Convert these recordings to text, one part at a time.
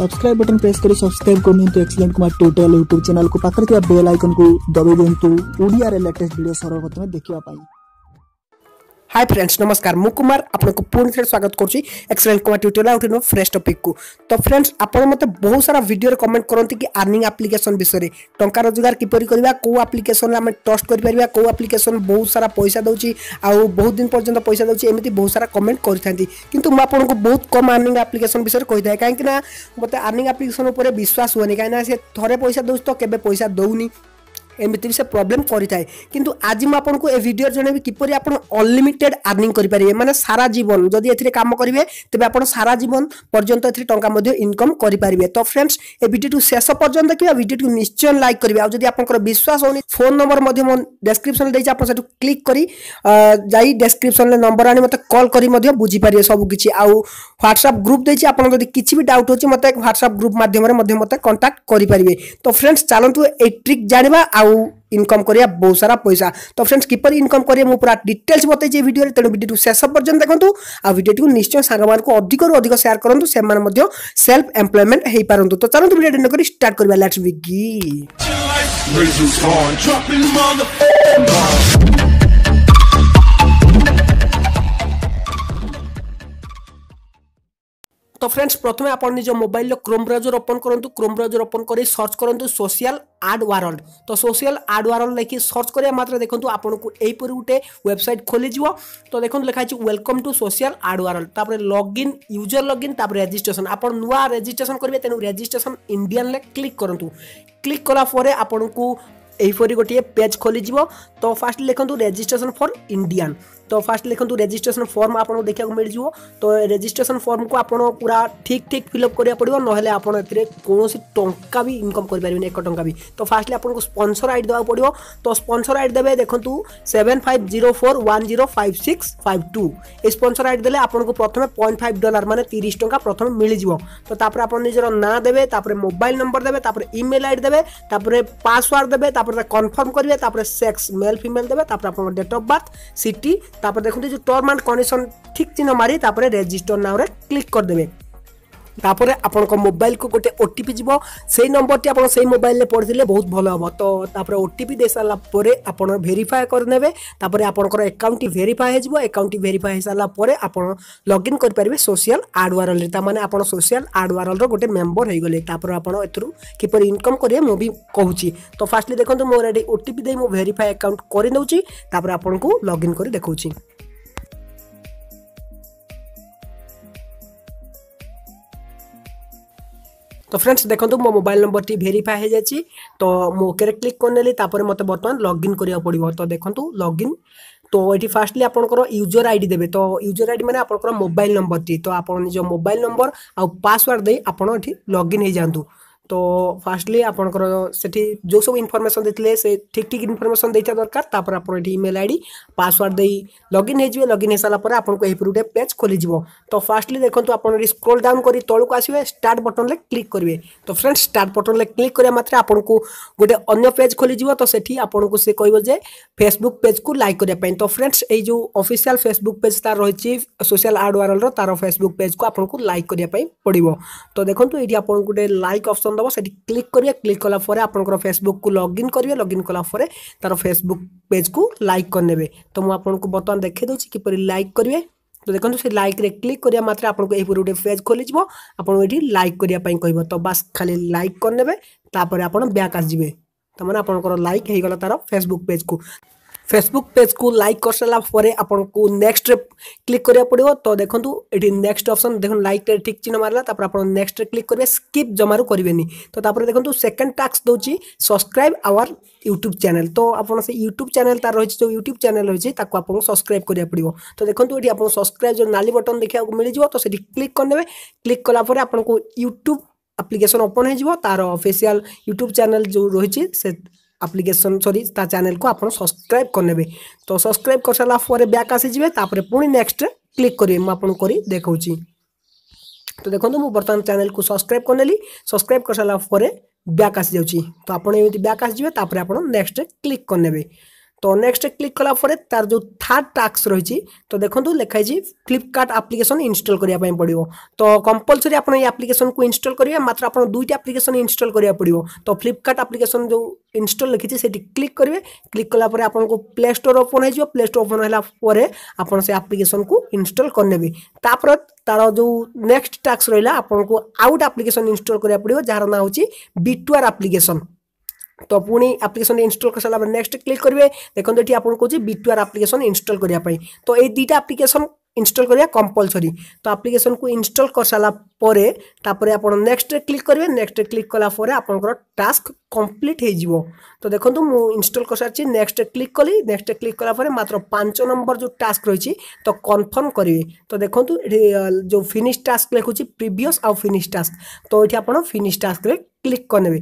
subscribe button press कर subscribe करने तो excellent Kumar tutorial YouTube channel को पाखे बेल आइकन को दबाई दिंतु तो ओडिया लेटेस्ट भिड सर्वप्रथमे देखा हाय फ्रेंड्स नमस्कार ମୁଁ କୁମାର ଆପଣଙ୍କୁ ପୁଣି ଥରେ ସ୍ୱାଗତ କରୁଛି ଏକ୍ସେଲେଣ୍ଟ କୁମାର ଟ୍ୟୁଟୋରିଆଲ ଗୋଟେ ନୂଆ ଫ୍ରେଶ୍ ଟପିକ୍କୁ ତ ଫ୍ରେଣ୍ଡସ୍ ଆପଣ ମୋତେ ବହୁତ ସାରା ଭିଡ଼ିଓରେ କମେଣ୍ଟ କରନ୍ତି କି ଆର୍ନିଂ ଆପ୍ଲିକେସନ୍ ବିଷୟରେ ଟଙ୍କା ରୋଜଗାର କିପରି କରିବା କେଉଁ ଆପ୍ଲିକେସନ୍ରେ ଆମେ ଟ୍ରଷ୍ଟ କରିପାରିବା କେଉଁ ଆପ୍ଲିକେସନ୍ ବହୁତ ସାରା ପଇସା ଦେଉଛି ଆଉ ବହୁତ ଦିନ ପର୍ଯ୍ୟନ୍ତ ପଇସା ଦେଉଛି ଏମିତି ବହୁତ ସାରା କମେଣ୍ଟ କରିଥାନ୍ତି କିନ୍ତୁ ମୁଁ ଆପଣଙ୍କୁ ବହୁତ କମ୍ ଆର୍ନିଂ ଆପ୍ଲିକେସନ୍ ବିଷୟରେ କହିଥାଏ କାହିଁକିନା ମୋତେ ଆର୍ନିଂ ଆପ୍ଲିକେସନ୍ ଉପରେ ବିଶ୍ୱାସ ହୁଏନି କାହିଁକିନା ସେ ଥରେ ପଇସା ଦେଉଛି ତ କେବେ ପଇସା ଦେଉନି ଏମିତି ବି ସେ ପ୍ରୋବ୍ଲେମ୍ କରିଥାଏ କିନ୍ତୁ ଆଜି ମୁଁ ଆପଣଙ୍କୁ ଏ ଭିଡ଼ିଓରେ ଜଣେଇବି କିପରି ଆପଣ ଅନଲିମିଟେଡ୍ ଆର୍ନିଂ କରିପାରିବେ ମାନେ ସାରା ଜୀବନ ଯଦି ଏଥିରେ କାମ କରିବେ ତେବେ ଆପଣ ସାରା ଜୀବନ ପର୍ଯ୍ୟନ୍ତ ଏଥିରେ ଟଙ୍କା ମଧ୍ୟ ଇନକମ୍ କରିପାରିବେ ତ ଫ୍ରେଣ୍ଡସ୍ ଏ ଭିଡ଼ିଓଟିକୁ ଶେଷ ପର୍ଯ୍ୟନ୍ତ ଦେଖିବେ ଭିଡ଼ିଓଟିକୁ ନିଶ୍ଚୟ ଲାଇକ୍ କରିବେ ଆଉ ଯଦି ଆପଣଙ୍କର ବିଶ୍ୱାସ ହେଉନି ଫୋନ୍ ନମ୍ବର ମଧ୍ୟ ମୁଁ ଡେସ୍କ୍ରିପସନ୍ରେ ଦେଇଛି ଆପଣ ସେଠୁ କ୍ଲିକ୍ କରି ଯାଇ ଡେସ୍କ୍ରିପସନ୍ରେ ନମ୍ବର ଆଣି ମୋତେ କଲ୍ କରି ମଧ୍ୟ ବୁଝିପାରିବେ ସବୁକିଛି ଆଉ ହ୍ୱାଟ୍ସଆପ୍ ଗ୍ରୁପ୍ ଦେଇଛି ଆପଣ ଯଦି କିଛି ବି ଡାଉଟ୍ ହେଉଛି ମୋତେ ହ୍ୱାଟ୍ସଆପ୍ ଗ୍ରୁପ୍ ମାଧ୍ୟମରେ ମଧ୍ୟ ମୋତେ କଣ୍ଟାକ୍ଟ କରିପାରିବେ ତ ଫ୍ରେଣ୍ଡସ୍ ଚାଲନ୍ତୁ ଏଇ ଟ୍ରିକ୍ ଜାଣିବା ଆଉ आउ इनकम कर बहुत सारा पैसा तो फ्रेंड्स किपर इनकम करेंगे मुझे पूरा डिटेल्स बताइए भिडियो तेनालीटू शेष पर्यटन देखो आयोटी निश्चय सांग अधिक रू अधिक सेयार करूँ से सेल्फ एम्प्लयमेंट हो पारत तो चलो भिडियो न कर स्टार्ट करवा তো ফ্রেন্ডস প্রথমে আপনার নিজ মোবাইল ক্রোম ব্রাউজর ওপন করতু ক্রোম ব্রাউজর ওপন করে সর্চ করতু সোশিয়াল আড ওয়ারল্ড তো সোশিয়াল আড ওয়ারল্ড লিখি সর্চ করা মাত্র দেখুন আপনার এইপরি গোটে ওয়েবসাইট খোলিযোগ তো দেখুন লেখা হয়েছে welcome to social ad world তাপরে log in user log in তাপরে রেজিষ্ট্রেসন আপনার নূয়া রেজিষ্ট্রেসন করবে তেমন রেজিষ্ট্রেসন ইন্ডিয়ানলে ক্লিক করতু ক্লিক কলা পরে আপনার এইপরি গোটিয়ে পেজ খোলিযোগ তো ফার্স্ট লিখতু রেজিষ্ট্রেসন ফর ইন্ডিয়ান तो फास्ट लिखतु रेजिट्रेसन फर्म आपको देखा मिल मिलଯିव तो रेजिट्रेसन फर्म को आप पूरा ठीक ठीक फिलअप करा पड़ो ना आप कौन टा भी इनकम करें एक टाँग भी तो फास्टली आपको स्पनसर आईड देवा पड़ो तो स्पन्सर आईड देते देखो seven five zero four one zero five six five two sponsor ID ID आपको प्रथम पॉइंट फाइव डलार मैंने तीस टाँग प्रथम मिलଯିव तो आप निजर ना देते मोबाइल नंबर देते इमेल आईड देते पासवर्ड देते कनफर्म करेंगे सेक्स मेल फिमेल देवे आप डेट अफ बर्थ सिटी তারপরে দেখুন যে টর্ম অ্যান্ড কন্ডিশন ঠিক চিহ্ন মারি তারপরে রেজিস্টার নাওরে ক্লিক করে দেবে ତାପରେ ଆପଣଙ୍କ ମୋବାଇଲକୁ ଗୋଟେ ଓ ଟି ପି ଯିବ ସେଇ ନମ୍ବରଟି ଆପଣ ସେଇ ମୋବାଇଲରେ ପଡ଼ିଥିଲେ ବହୁତ ଭଲ ହେବ ତ ତାପରେ ଓ ଟି ପି ଦେଇସାରିଲା ପରେ ଆପଣ ଭେରିଫାଏ କରିନେବେ ତାପରେ ଆପଣଙ୍କର ଆକାଉଣ୍ଟଟି ଭେରିଫାଏ ହେଇଯିବ ଆକାଉଣ୍ଟଟି ଭେରିଫାଏ ହେଇସାରିଲା ପରେ ଆପଣ ଲଗ୍ଇନ୍ କରିପାରିବେ ସୋସିଆଲ ଆଡ୍ ୱାରଲରେ ତାମାନେ ଆପଣ ସୋସିଆଲ ଆଡ୍ ୱାରଲର ଗୋଟେ ମେମ୍ବର ହେଇଗଲେ ତାପରେ ଆପଣ ଏଥିରୁ କିପରି ଇନକମ୍ କରିବେ ମୁଁ ବି କହୁଛି ତ ଫାର୍ଷ୍ଟଲି ଦେଖନ୍ତୁ ମୋର ଏଠି ଓ ଟି ପି ଦେଇ ମୁଁ ଭେରିଫାଏ ଆକାଉଣ୍ଟ କରିନେଉଛି ତାପରେ ଆପଣଙ୍କୁ ଲଗ୍ଇନ୍ କରି ଦେଖାଉଛି তো ফ্রেন্ड्स দেখুন মো মোবাইল নম্বরটি ভেরিফাই হয়ে যাচ্ছি তো মু ওকে ক্লিক করে তাপরে মতো বর্তমান লগ ইন করা পড়ব তো দেখুন লগ ইন তো এটি ফার্ষ্টলি আপনার ইউজর আইডি দেবে তো ইউজর আইডি মানে আপনার মোবাইল নম্বরটি তো আপনার নিজ মোবাইল নম্বর আপাসওয়ার্ড দিয়ে আপনার এটি লগ ইন হয়ে যাতে তো ଫାର୍ଷ୍ଟଲି ଆପଣଙ୍କର ସେଠି ଯେଉଁ ସବୁ ଇନଫର୍ମେସନ୍ ଦେଇଥିଲେ ସେ ଠିକ୍ ଠିକ୍ ଇନଫର୍ମେସନ୍ ଦେଇଥିବା ଦରକାର ତାପରେ ଆପଣ ଏଠି ଇମେଲ୍ ଆଇ ଡ଼ି ପାସୱାର୍ଡ଼ ଦେଇ ଲଗ୍ଇନ୍ ହେଇଯିବେ ଲଗ୍ଇନ୍ ହେଇସାରିଲା ପରେ ଆପଣଙ୍କୁ ଏହିପରି ଗୋଟେ ପେଜ୍ ଖୋଲିଯିବ ତ ଫାର୍ଷ୍ଟଲି ଦେଖନ୍ତୁ ଆପଣ ଏଠି ସ୍କ୍ରୋଲ୍ ଡାଉନ୍ କରି ତଳକୁ ଆସିବେ ଷ୍ଟାର୍ଟ ବଟନ୍ରେ କ୍ଲିକ୍ କରିବେ ତ ଫ୍ରେଣ୍ଡସ୍ ଷ୍ଟାର୍ଟ ବଟନ୍ରେ କ୍ଲିକ୍ କରିବା ମାତ୍ରେ ଆପଣଙ୍କୁ ଗୋଟେ ଅନ୍ୟ ପେଜ୍ ଖୋଲିଯିବ ତ ସେଠି ଆପଣଙ୍କୁ ସେ କହିବ ଯେ ଫେସବୁକ୍ ପେଜ୍କୁ ଲାଇକ୍ କରିବା ପାଇଁ ତ ଫ୍ରେଣ୍ଡସ୍ ଏଇ ଯେଉଁ ଅଫିସିଆଲ୍ ଫେସବୁକ୍ ପେଜ୍ ତା'ର ରହିଛି ସୋସିଆଲ୍ ଆର୍ଡ଼ ୱାରଲ୍ର ତା'ର ଫେସବୁକ୍ ପେଜ୍କୁ ଆପଣଙ୍କୁ ଲାଇକ୍ କରିବା ପାଇଁ ପଡ଼ିବ ତ ଦେଖନ୍ତୁ ଏଇଠି ଆପଣଙ୍କୁ ଗୋଟେ ଲାଇକ୍ ଅପସନ୍ নেব সেটি ক্লিক করবে ক্লিক কলা পরে আপনার ফেসবুক লগ ইন করবে লগ ইন কলা পরে তার ফেসবুক পেজ কু লাইক করে তো মু আপনার বর্তমান দেখাই দেছি কিপর লাইক করবে তো দেখুন সে লাইকরে ক্লিক করা মাত্রে আপনার এইপরি গোটে পেজ খোলিযোগ আপনার এটি লাইক করা কহব তো বাস খালি লাইক করে নেবে তাপরে আপনার ব্যাক আসবে তার মানে আপনার লাইক হয়ে গেল তার ফেসবুক পেজ কু ফেসবুক পেজକୁ ଲାଇକ୍ କରିସାରିଲା ପରେ ଆପଣଙ୍କୁ ନେକ୍ସଟରେ କ୍ଲିକ୍ କରିବାକୁ ପଡ଼ିବ ତ ଦେଖନ୍ତୁ ଏଠି ନେକ୍ସଟ ଅପସନ୍ ଦେଖନ୍ତୁ ଲାଇକ୍ରେ ଠିକ୍ ଚିହ୍ନ ମାରିଲା ତାପରେ ଆପଣ ନେକ୍ସଟରେ କ୍ଲିକ୍ କରିବେ ସ୍କିପ୍ ଜମାରୁ କରିବେନି ତ ତାପରେ ଦେଖନ୍ତୁ ସେକେଣ୍ଡ ଟାସ୍କ ଦେଉଛି ସବସ୍କ୍ରାଇବ୍ ଆୱାର ୟୁଟ୍ୟୁବ୍ ଚ୍ୟାନେଲ୍ ତ ଆପଣ ସେ ୟୁଟ୍ୟୁବ୍ ଚ୍ୟାନେଲ୍ ତାର ରହିଛି ଯେଉଁ ୟୁଟ୍ୟୁବ୍ ଚ୍ୟାନେଲ୍ ରହିଛି ତାକୁ ଆପଣଙ୍କୁ ସବସ୍କ୍ରାଇବ୍ କରିବାକୁ ପଡ଼ିବ ତ ଦେଖନ୍ତୁ ଏଠି ଆପଣଙ୍କୁ ସବସ୍କ୍ରାଇବ୍ ଯେଉଁ ନାଲି ବଟନ୍ ଦେଖିବାକୁ ମିଳିଯିବ ତ ସେଠି କ୍ଲିକ୍ କରିନେବେ କ୍ଲିକ୍ କଲା ପରେ ଆପଣଙ୍କୁ ୟୁଟ୍ୟୁବ୍ ଆପ୍ଲିକେସନ୍ ଓପନ୍ ହୋଇଯିବ ତାର ଅଫିସିଆଲ୍ ୟୁଟ୍ୟୁବ୍ ଚ୍ୟାନେଲ୍ ଯେଉଁ ରହିଛି ସେ আপ্লিকেসন সরি তা চ্যানেলকে আপনার সবসক্রাইব করে তো সবসক্রাইব করে সারা পরে ব্যাক আসিযোগে তাপরে পুঁ নেক্সট ক্লিক করবে মু আপনার করে দেখাচ্ছি তো দেখুন মু বর্তমান চ্যানেলকে সবসক্রাইব করে নেলি সবসক্রাইব করে সারা পরে ব্যাক আসি যাচ্ছি তো আপনার এমনি ব্যাক আসিযোগে তাপরে আপনার নেক্সট ক্লিক করে নেবে तो नेक्स्ट क्लिक कलापर तार जो थार्ड टास्क रही तो देखो लिखाई फ्लिपकार्ट आप्लिकेसन इनस्टल करने पड़ो तो कंपलसरी आप आप्लिकेसन को इनस्टल करेंगे मात्र आप दुईट आप्लिकेसन इनस्टल करा पड़ो तो फ्लिपकार्ट आप्लिकेसन जो इनस्टल लिखी से क्लिक करेंगे क्लिक कलापर आप प्ले स्टोर ओपन हो प्ले स्टोर ओपन आप्लिकेसन को इनस्टल करने तापर तार जो नेक्स्ट टास्क रहा आपको आउ आप्लिकेसन इनस्टल करा पड़ो जार ना होटर आप्लिकेसन তো ପୁଣି ଆପ୍ଲିକେସନ୍ ইনস্টল করে সারা নেক্সট ক্লিক করবে দেখুন এটি আপনার Kochi B two R application install କରିବା ପାଇଁ ତ ଏଇ ଦୁଇଟା ইনস্টল করা কম্পলসরি তো আপ্লিকেসন কু ইনস্টল করে সারা পরে তাপরে আপনার নেক্সট ক্লিক করবে নেক্সট ক্লিক কলা পরে আপনার টাস্ক কমপ্লিট হয়ে যাব তো দেখুন মু ইনস্টল করে সারি নেক্সট ক্লিক কলি নেক্সট ক্লিক কলা পরে মাত্র পাঁচ নম্বর যে টাস্ক রয়েছে তো কনফর্ম করবে তো দেখুন এটি যে ফিনিশ টাস্ক লেখুছি প্রিভিয়স আউ ফিনিশ টাস্ক তো এটি আপনার ফিনিশ টাস্ক ক্লিক করে নেবে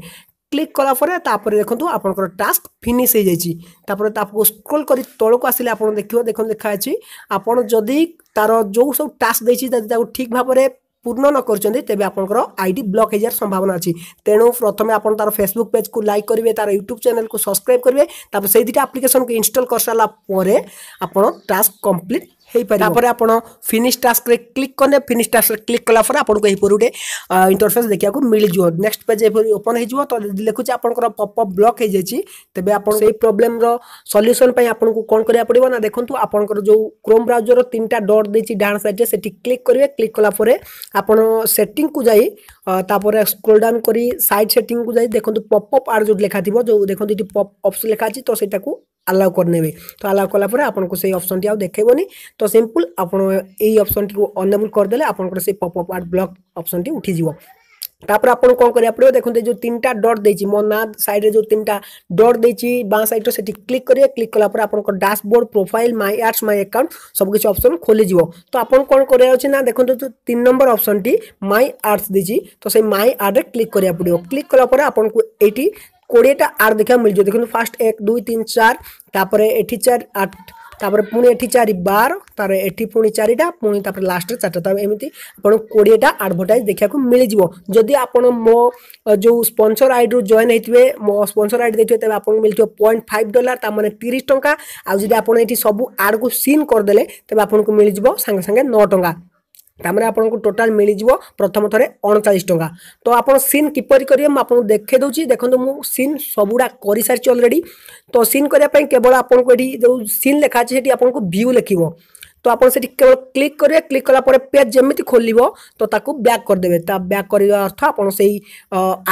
ক্লিক কলাপরে তাপরে দেখুন আপনার টাস্ক ফিনিশ হয়ে যাই তাপরে আপনার স্ক্রোল করে তলক আসলে আপনার দেখবে দেখুন দেখা আছে আপনার যদি তার যে সব টাস্ক দিয়েছি যদি তাকে ঠিক ভাবে পূর্ণ ন করছেন তেমনি আপনার আইডি ব্লক হয়ে যাওয়ার সম্ভাবনা আছে তেণু প্রথমে আপনার তার ফেসবুক পেজ কু লাইক করবে তার ইউট্যুব চ্যানেল কু সবসক্রাইব করবে তারপর সেই দুইটা আপ্লিকেশন কু ইনস্টল করে সারা পরে আপনার টাস্ক কমপ্লিট ହେଇପାରିବ ତାପରେ ଆପଣ ଫିନିଶ୍ ଟାସ୍କରେ କ୍ଲିକ୍ କଲେ ଫିନିଶ୍ ଟାସ୍କରେ କ୍ଲିକ୍ କଲା ପରେ ଆପଣଙ୍କୁ ଏହିପରି ଗୋଟେ ଇଣ୍ଟରଫେସ୍ ଦେଖିବାକୁ ମିଳିଯିବ ନେକ୍ସଟ ପେଜ୍ ଏହିପରି ଓପନ୍ ହେଇଯିବ ତ ଲେଖୁଛି ଆପଣଙ୍କର ପପ୍ ବ୍ଲକ୍ ହେଇଯାଇଛି ତେବେ ଆପଣ ସେଇ ପ୍ରୋବ୍ଲେମର ସଲ୍ୟୁସନ୍ ପାଇଁ ଆପଣଙ୍କୁ କ'ଣ କରିବାକୁ ପଡ଼ିବ ନା ଦେଖନ୍ତୁ ଆପଣଙ୍କର ଯେଉଁ କ୍ରୋମ୍ ବ୍ରାଉଜର ତିନିଟା ଡଟ୍ ଦେଇଛି ଡାହାଣ ସାଇଡ଼୍ରେ ସେଠି କ୍ଲିକ୍ କରିବେ କ୍ଲିକ୍ କଲା ପରେ ଆପଣ ସେଟିଂକୁ ଯାଇ ତାପରେ ସ୍କ୍ରୋଲ୍ ଡାଉନ୍ କରି ସାଇଟ୍ ସେଟିଂକୁ ଯାଇ ଦେଖନ୍ତୁ ପପ୍ ଆର୍ ଯେଉଁ ଲେଖା ଥିବ ଯେଉଁ ଦେଖନ୍ତୁ ଏଠି ପପ୍ ଅପ୍ସ ଲେଖା ଅଛି ତ ସେଇଟାକୁ अलाउ करने तो आलाउ कलापुर आपको से अप्सन टी आज देखेबी तो सिंपल आपसन टी अनेबुल करदे आपंकर से pop up ad block option T उठी तापर आप कौन कराया पड़ो देखते जो तीन टा डट दे मो ना साइड रे जो तीन टा डट दे बाँ सैड्रे से क्लिक करेंगे क्लिक कलापर आप dashboard profile my ads my account सब किसी अप्सन खोली तो आप कौन कराया देखो तो तीन नंबर अप्सन टी माइ आर्ट्स दे तो से माइ आर्ट्रे क्लिक कराया पड़ो क्लिक कलापर आपको ये କୋଡ଼ିଏଟା ଆଠ ଦେଖିବା ମିଳିଯିବ ଦେଖନ୍ତୁ ଫାର୍ଷ୍ଟ ଏକ ଦୁଇ ତିନି ଚାରି ତାପରେ ଏଠି ଚାରି ଆଠ ତାପରେ ପୁଣି ଏଠି ଚାରି ବାର ତାର ଏଠି ପୁଣି ଚାରିଟା ପୁଣି ତାପରେ ଲାଷ୍ଟରେ ଚାରିଟା ତାପରେ ଏମିତି ଆପଣଙ୍କୁ କୋଡ଼ିଏଟା ଆଡ଼ଭର୍ଟାଇଜ୍ ଦେଖିବାକୁ ମିଳିଯିବ ଯଦି ଆପଣ ମୋ ଯେଉଁ ସ୍ପନ୍ସର ଆଇଡ଼ିରୁ ଜଏନ୍ ହେଇଥିବେ ମୋ ସ୍ପନ୍ସର ଆଇଡ଼ି ଦେଇଥିବେ ତେବେ ଆପଣଙ୍କୁ ମିଳିଥିବ ପଏଣ୍ଟ ଫାଇଭ୍ ଡଲାର ତା ମାନେ ତିରିଶ ଟଙ୍କା ଆଉ ଯଦି ଆପଣ ଏଠି ସବୁ ଆଡ଼କୁ ସିନ୍ କରିଦେଲେ ତେବେ ଆପଣଙ୍କୁ ମିଳିଯିବ ସାଙ୍ଗେ ସାଙ୍ଗେ ନଅ ଟଙ୍କା ତାମାନେ ଆପଣଙ୍କୁ ଟୋଟାଲ୍ ମିଳିଯିବ ପ୍ରଥମ ଥରେ ଅଣଚାଳିଶ ଟଙ୍କା ତ ଆପଣ ସିନ୍ କିପରି କରିବେ ମୁଁ ଆପଣଙ୍କୁ ଦେଖାଇ ଦେଉଛି ଦେଖନ୍ତୁ ମୁଁ ସିନ୍ ସବୁଗୁଡ଼ା କରିସାରିଛି ଅଲରେଡ଼ି ତ ସିନ୍ କରିବା ପାଇଁ କେବଳ ଆପଣଙ୍କୁ ଏଠି ଯେଉଁ ସିନ୍ ଲେଖା ଅଛି ସେଠି ଆପଣଙ୍କୁ ଭ୍ୟୁ ଲେଖିବ ତ ଆପଣ ସେଠି କେବଳ କ୍ଲିକ୍ କରିବେ କ୍ଲିକ୍ କଲା ପରେ ପେଜ୍ ଯେମିତି ଖୋଲିବ ତ ତାକୁ ବ୍ୟାକ୍ କରିଦେବେ ତା ବ୍ୟାକ୍ କରିବା ଅର୍ଥ ଆପଣ ସେଇ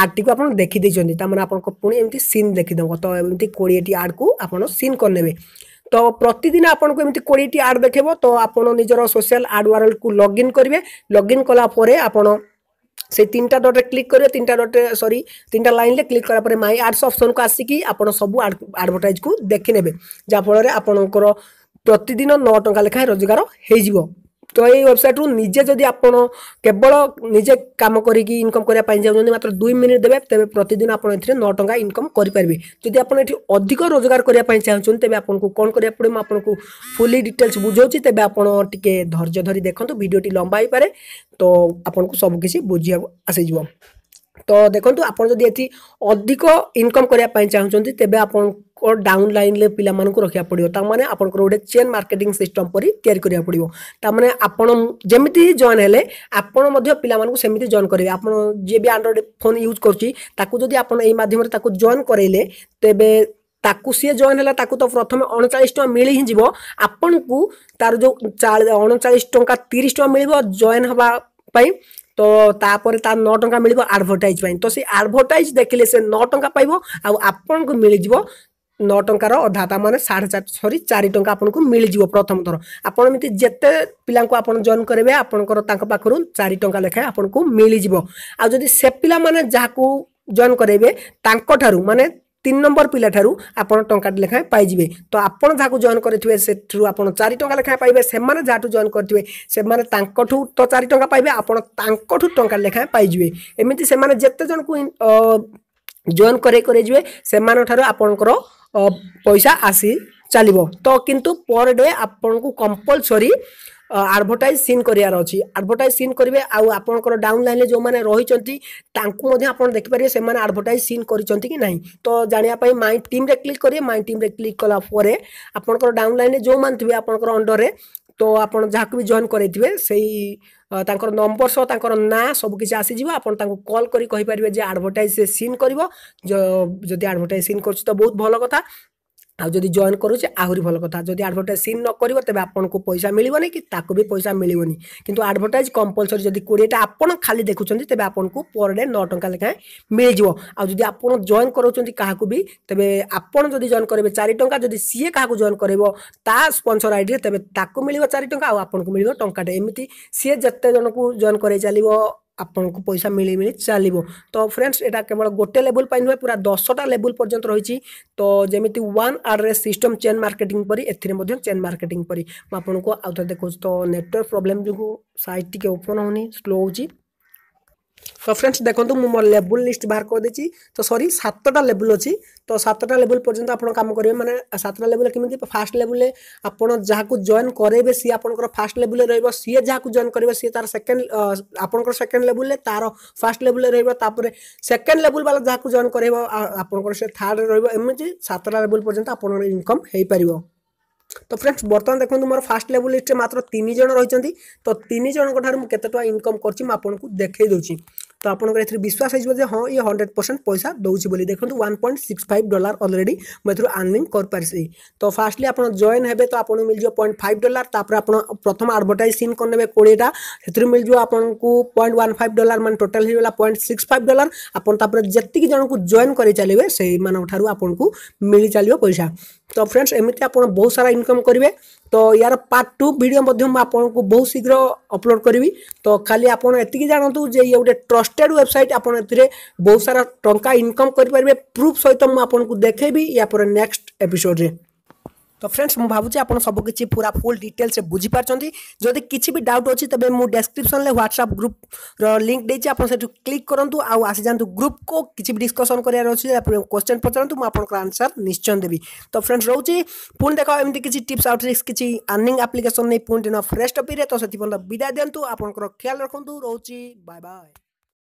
ଆର୍ଟିକୁ ଆପଣ ଦେଖିଦେଇଛନ୍ତି ତାମାନେ ଆପଣଙ୍କ ପୁଣି ଏମିତି ସିନ୍ ଦେଖିଦେବ ତ ଏମିତି କୋଡ଼ିଏଟି ଆର୍ଟକୁ ଆପଣ ସିନ୍ କରିନେବେ ତ ପ୍ରତିଦିନ ଆପଣଙ୍କୁ ଏମିତି କୋଡ଼ିଏଟି ଆଡ଼୍ ଦେଖେଇବ ତ ଆପଣ ନିଜର ସୋସିଆଲ୍ ଆଡ଼୍ ୱାରେଲ୍ଟକୁ ଲଗ୍ଇନ୍ କରିବେ ଲଗ୍ଇନ୍ କଲା ପରେ ଆପଣ সেই তিনটা ডটে ক্লিক করবে তিনটা ডটে সরি তিনটা লাইনলে ক্লিক করা পরে মাই আডস অপসনকু আসিকি আপনার সবু আডভর্টাইজকু দেখি নেবে যাফଳରେ ଆପଣଙ୍କର ପ୍ରତିଦିନ ନଅ ଟଙ୍କା ଲେଖାଏଁ ରୋଜଗାର ହେଇଯିବ তো ଏଇ ୱେବସାଇଟ୍ରୁ ନିଜେ ଯଦି ଆପଣ କେବଳ ନିଜେ କାମ କରିକି ଇନକମ୍ କରିବା ପାଇଁ ଚାହୁଁଛନ୍ତି ମାତ୍ର ଦୁଇ ମିନିଟ୍ ଦେବେ ତେବେ ପ୍ରତିଦିନ ଆପଣ ଏଥିରେ ନଅ ଟଙ୍କା ଇନକମ୍ କରିପାରିବେ ଯଦି ଆପଣ ଏଠି ଅଧିକ ରୋଜଗାର କରିବା ପାଇଁ ଚାହୁଁଛନ୍ତି ତେବେ ଆପଣଙ୍କୁ କ'ଣ କରିବାକୁ ପଡ଼ିବ ମୁଁ ଆପଣଙ୍କୁ ଫୁଲି ଡିଟେଲ୍ସ ବୁଝାଉଛି ତେବେ ଆପଣ ଟିକେ ଧୈର୍ଯ୍ୟ ଧରି ଦେଖନ୍ତୁ ଭିଡ଼ିଓଟି ଲମ୍ବା ହେଇପାରେ ତ ଆପଣଙ୍କୁ ସବୁକିଛି ବୁଝିବାକୁ ଆସିଯିବ ତ ଦେଖନ୍ତୁ ଆପଣ ଯଦି ଏଠି ଅଧିକ ଇନକମ୍ କରିବା ପାଇଁ ଚାହୁଁଛନ୍ତି ତେବେ ଆପଣ डाउन लाइनले ପିଲାମାନଙ୍କୁ ରଖିବାକୁ ପଡ଼ିବ ତାମାନେ ଆପଣଙ୍କର ଗୋଟେ ଚେନ୍ ମାର୍କେଟିଂ ସିଷ୍ଟମ୍ ପରି ତିଆରି କରିବାକୁ ପଡ଼ିବ ତାମାନେ ଆପଣ ଯେମିତି ହିଁ ଜଏନ୍ ହେଲେ ଆପଣ ମଧ୍ୟ ପିଲାମାନଙ୍କୁ ସେମିତି ଜଏନ୍ କରିବେ ଆପଣ ଯିଏ ବି ଆଣ୍ଡ୍ରଏଡ଼୍ ଫୋନ୍ ୟୁଜ୍ କରୁଛି ତାକୁ ଯଦି ଆପଣ ଏଇ ମାଧ୍ୟମରେ ତାକୁ ଜଏନ୍ କରାଇଲେ ତେବେ ତାକୁ ସିଏ ଜଏନ୍ ହେଲା ତାକୁ ତ ପ୍ରଥମେ ଅଣଚାଳିଶ ଟଙ୍କା ମିଳି ହିଁ ଯିବ ଆପଣଙ୍କୁ ତାର ଯେଉଁ ଅଣଚାଳିଶ ଟଙ୍କା ତିରିଶ ଟଙ୍କା ମିଳିବ ଜଏନ୍ ହେବା ପାଇଁ ତ ତାପରେ ତା ନଅ ଟଙ୍କା ମିଳିବ ଆଡ଼ଭର୍ଟାଇଜ୍ ପାଇଁ ତ ସେ ଆଡ଼ଭର୍ଟାଇଜ୍ ଦେଖିଲେ ସେ ନଅ ଟଙ୍କା ପାଇବ ଆଉ ଆପଣଙ୍କୁ ମିଳିଯିବ ନଅ ଟଙ୍କାର ଅଧା ତା ମାନେ ସାଢ଼େ ଚାରି ସରି ଚାରି ଟଙ୍କା ଆପଣଙ୍କୁ ମିଳିଯିବ ପ୍ରଥମ ଥର ଆପଣ ଏମିତି ଯେତେ ପିଲାଙ୍କୁ ଆପଣ ଜଏନ୍ କରିବେ ଆପଣଙ୍କର ତାଙ୍କ ପାଖରୁ ଚାରି ଟଙ୍କା ଲେଖାଏଁ ଆପଣଙ୍କୁ ମିଳିଯିବ ଆଉ ଯଦି ସେ ପିଲାମାନେ ଯାହାକୁ ଜଏନ୍ କରାଇବେ ତାଙ୍କଠାରୁ ମାନେ ତିନି ନମ୍ବର ପିଲାଠାରୁ ଆପଣ ଟଙ୍କାଟି ଲେଖାଏଁ ପାଇଯିବେ ତ ଆପଣ ଯାହାକୁ ଜଏନ୍ କରିଥିବେ ସେଠାରୁ ଆପଣ ଚାରି ଟଙ୍କା ଲେଖାଏଁ ପାଇବେ ସେମାନେ ଯାହାଠୁ ଜଏନ୍ କରିଥିବେ ସେମାନେ ତାଙ୍କଠୁ ତ ଚାରି ଟଙ୍କା ପାଇବେ ଆପଣ ତାଙ୍କଠୁ ଟଙ୍କା ଲେଖାଏଁ ପାଇଯିବେ ଏମିତି ସେମାନେ ଯେତେ ଜଣଙ୍କୁ ଜଏନ୍ କରେଇ କରେଇ ଯିବେ ସେମାନଙ୍କଠାରୁ ଆପଣଙ୍କର ପଇସା ଆସି ଚାଲିବ ତ କିନ୍ତୁ ପର୍ ଡେ ଆପଣଙ୍କୁ କମ୍ପଲସରି ଆଡ଼ଭର୍ଟାଇଜ୍ ସିନ୍ କରିବାର ଅଛି ଆଡ଼ଭର୍ଟାଇଜ୍ ସିନ୍ କରିବେ ଆଉ ଆପଣଙ୍କର ଡାଉନ୍ ଲାଇନ୍ରେ ଯେଉଁମାନେ ରହିଛନ୍ତି ତାଙ୍କୁ ମଧ୍ୟ ଆପଣ ଦେଖିପାରିବେ ସେମାନେ ଆଡ଼ଭର୍ଟାଇଜ୍ ସିନ୍ କରିଛନ୍ତି କି ନାହିଁ ତ ଜାଣିବା ପାଇଁ ମାଇ ଟିମ୍ରେ କ୍ଲିକ୍ କରିବେ ମାଇ ଟିମ୍ରେ କ୍ଲିକ୍ କଲା ପରେ ଆପଣଙ୍କର ଡାଉନ୍ ଲାଇନ୍ରେ ଯେଉଁମାନେ ଥିବେ ଆପଣଙ୍କର ଅଣ୍ଡରରେ ତ ଆପଣ ଯାହାକୁ ବି ଜଏନ୍ କରେଇଥିବେ ସେଇ ତାଙ୍କର ନମ୍ବର ସହ ତାଙ୍କର ନାଁ ସବୁକିଛି ଆସିଯିବ ଆପଣ ତାଙ୍କୁ କଲ୍ କରି କହିପାରିବେ ଯେ ଆଡ଼ଭର୍ଟାଇଜ୍ ସେ ସିନ୍ କରିବ ଯଦି ଆଡ଼ଭର୍ଟାଇଜ୍ ସିନ୍ କରୁଛି ତ ବହୁତ ଭଲ କଥା ଆଉ ଯଦି ଜଏନ୍ କରୁଛି ଆହୁରି ଭଲ କଥା ଯଦି ଆଡ଼ଭର୍ଟାଇଜ୍ ନ କରିବ ତେବେ ଆପଣଙ୍କୁ ପଇସା ମିଳିବନି କି ତାକୁ ବି ପଇସା ମିଳିବନି କିନ୍ତୁ ଆଡ଼ଭର୍ଟାଇଜ୍ କମ୍ପଲସରି ଯଦି କୋଡ଼ିଏଟା ଆପଣ ଖାଲି ଦେଖୁଛନ୍ତି ତେବେ ଆପଣଙ୍କୁ ପର୍ ଡେ ନଅ ଟଙ୍କା ଲେଖାଏଁ ମିଳିଯିବ ଆଉ ଯଦି ଆପଣ ଜଏନ୍ କରାଉଛନ୍ତି କାହାକୁ ବି ତେବେ ଆପଣ ଯଦି ଜଏନ୍ କରିବେ ଚାରି ଟଙ୍କା ଯଦି ସିଏ କାହାକୁ ଜଏନ୍ କରିବ ତା ସ୍ପନ୍ସର୍ ଆଇଡ଼ିରେ ତେବେ ତାକୁ ମିଳିବ ଚାରି ଟଙ୍କା ଆଉ ଆପଣଙ୍କୁ ମିଳିବ ଟଙ୍କାଟେ ଏମିତି ସିଏ ଯେତେ ଜଣକୁ ଜଏନ୍ କରାଇ ଚାଲିବ ଆପଣଙ୍କୁ ପଇସା ମିଳି ମିଳି ଚାଲିବ ତ ଫ୍ରେଣ୍ଡସ୍ ଏଇଟା କେବଳ ଗୋଟେ ଲେବୁଲ୍ ପାଇଁ ନୁହେଁ ପୁରା ଦଶଟା ଲେବୁଲ୍ ପର୍ଯ୍ୟନ୍ତ ରହିଛି ତ ଯେମିତି one address system chain marketing ପରି ଏଥିରେ ମଧ୍ୟ ଚେନ୍ ମାର୍କେଟିଂ ପରି ମୁଁ ଆପଣଙ୍କୁ ଆଉ ଥରେ ଦେଖାଉଛି ତ ନେଟୱାର୍କ ପ୍ରୋବ୍ଲେମ୍ ଯୋଗୁଁ ସାଇଟ୍ ଟିକେ ଓପନ୍ ହେଉନି ସ୍ଲୋ ହେଉଛି তো ফ্রেন্ডস দেখুন মু মোর লেবুল লিষ্ট বাহার করেদেছি তো সরি সাতটা লেবুল অছি তো সাতটা লেবুল পর্যন্ত আপনার কাম করবে মানে সাতটা লেবুল কেমি ফার্স্ট লেবুলে আপনার যা জয়েন করাইবে সি আপনার ফার্স্ট লেবুলে রহব সি যা জয়েন করবে সি তার সেকেন্ড আপনার সেকেন্ড লেবুলে তার ফার্স্ট লেবুলে রহব তাপরে সেকেন্ড লেবুল বালা যা জয়েন করাইব আপনার সে থার্ড রহব এমনি সাতটা লেবুল পর্যন্ত আপনার ইনকম হয়ে পারিব তো ফ্রেন্ডস বর্তমান দেখুন মোর ফার্স্ট লেভেল লিস্টে মাত্র তিন জন রয়েছেন তো তিন জনক ঠার কেতে টাকা ইনকম করছি মু আপনার দেখাই দেছি তো আপনার এর বিশ্বাস হয়েছে যে হ্যাঁ ইয়ে হন্ড্রেড পরসেন্ট পয়সা দৌছি বলে দেখুন one point six five dollar already মু এর আর্নিং করেপারি তো ফার্স্টলি আপনার জয়েন হবে তো আপনার মিলଯିବ পয়েন্ট ফাইভ ডলার তাপরে আপনার প্রথম আডভর্টাইজ সিন করে নেবে কোড়িয়েটা সেতু মিলଯିବ আপনার পয়েন্ট ওয়ান ফাইভ ডলার মানে টোটাল হয়েগলা পয়েন্ট সিক্স ফাইভ ডলার আপনার তাপরে যেত জনক জয়েন করে চালিয়ে সেই মানুষ ঠার আপনার মিলি চালিব পয়সা तो फ्रेंड्स एमती आप बहुत सारा इनकम करेंगे तो यार पार्ट टू भिड मुझक बहुत शीघ्र अपलोड करी तो खाली आपकी जानतु जो ये गोटे ट्रस्टेड व्वेबसाइट आपरे बहुत सारा टाइम इनकम करेंगे प्रूफ सहित मुझे देखेबी या नेक्स्ट एपिसोड्रे তো फ्रेंड्स ମୁଁ ଭାବୁଛି ଆପଣ ସବୁ କିଛି ପୁରା ଫୁଲ୍ ଡିଟେଲ୍ସରେ ବୁଝିପାରୁଛନ୍ତି ଯଦି କିଛି ବି ଡାଉଟ୍ ଅଛି ତେବେ ମୁଁ ଡେସ୍କ୍ରିପ୍ସନ୍ରେ ହ୍ୱାଟ୍ସଆପ୍ ଗ୍ରୁପ୍ର ଲିଙ୍କ୍ ଦେଇଛି ଆପଣ ସେଠୁ କ୍ଲିକ୍ କରନ୍ତୁ ଆଉ ଆସିଯାଆନ୍ତୁ ଗ୍ରୁପ୍କୁ କିଛି ବି ଡିସ୍କସନ୍ କରିବାର ଅଛି କ୍ୱେଶ୍ଚନ୍ ପଚାରନ୍ତୁ ମୁଁ ଆପଣଙ୍କର ଆନ୍ସର୍ ନିଶ୍ଚୟ ଦେବି ତ ଫ୍ରେଣ୍ଡସ୍ ରହୁଛି ପୁଣି ଦେଖ ଏମିତି କିଛି ଟିପ୍ସ ଆଉ ଟ୍ରିକ୍ସ କିଛି ଆର୍ନିଂ ଆପ୍ଲିକେସନ୍ ନେଇ ପୁଣି ଦିନ ଫ୍ରେଶ୍ ଟପିରେ ତ ସେଥିପର୍ଯ୍ୟନ୍ତ ବିଦାୟ ଦିଅନ୍ତୁ ଆପଣଙ୍କର ख्याल ରଖନ୍ତୁ ରହୁଛି ବାଏ ବାଏ